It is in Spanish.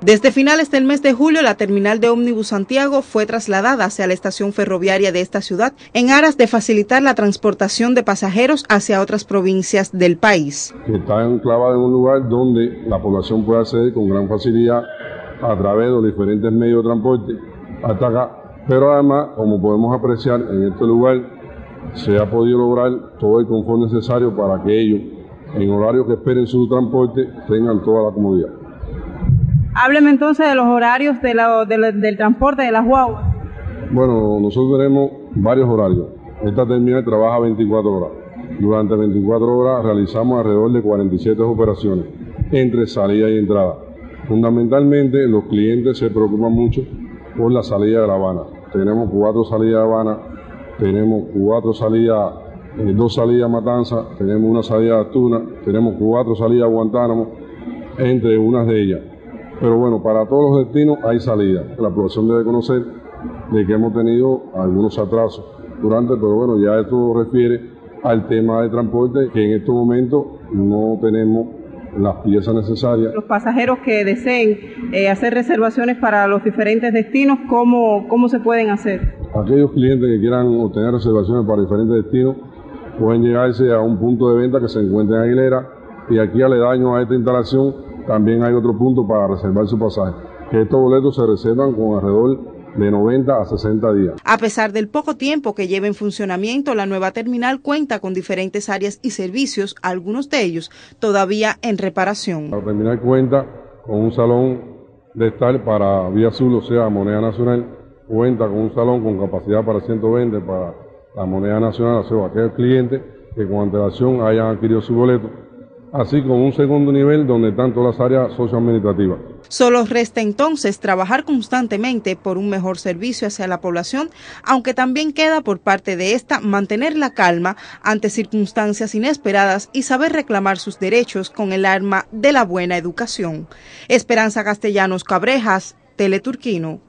Desde finales del mes de julio, la terminal de ómnibus Santiago fue trasladada hacia la estación ferroviaria de esta ciudad en aras de facilitar la transportación de pasajeros hacia otras provincias del país. Está enclavada en un lugar donde la población puede acceder con gran facilidad a través de los diferentes medios de transporte hasta acá. Pero además, como podemos apreciar, en este lugar se ha podido lograr todo el confort necesario para que ellos, en horario que esperen su transporte, tengan toda la comodidad. Hábleme entonces de los horarios de la, de del transporte de las guaguas. Bueno, nosotros tenemos varios horarios. Esta terminal trabaja 24 horas. Durante 24 horas realizamos alrededor de 47 operaciones entre salida y entrada. Fundamentalmente los clientes se preocupan mucho por la salida de La Habana. Tenemos cuatro salidas de Habana, tenemos cuatro salidas, eh, dos salidas a Matanza, tenemos una salida de Tuna, tenemos cuatro salidas a Guantánamo, entre unas de ellas. Pero bueno, para todos los destinos hay salida. La población debe conocer de que hemos tenido algunos atrasos durante, pero bueno, ya esto refiere al tema de transporte que en estos momentos no tenemos las piezas necesarias. Los pasajeros que deseen eh, hacer reservaciones para los diferentes destinos, ¿cómo, ¿cómo se pueden hacer? Aquellos clientes que quieran obtener reservaciones para diferentes destinos pueden llegarse a un punto de venta que se encuentra en Aguilera y aquí aledaño a esta instalación también hay otro punto para reservar su pasaje, que estos boletos se reservan con alrededor de 90 a 60 días. A pesar del poco tiempo que lleva en funcionamiento, la nueva terminal cuenta con diferentes áreas y servicios, algunos de ellos todavía en reparación. La terminal cuenta con un salón de estar para Vía Azul, o sea, moneda nacional, cuenta con un salón con capacidad para 120 para la moneda nacional, o sea, aquellos clientes que con antelación hayan adquirido su boleto así como un segundo nivel donde todas las áreas socioadministrativas. Solo resta entonces trabajar constantemente por un mejor servicio hacia la población, aunque también queda por parte de esta mantener la calma ante circunstancias inesperadas y saber reclamar sus derechos con el arma de la buena educación. Esperanza Castellanos Cabrejas, Teleturquino.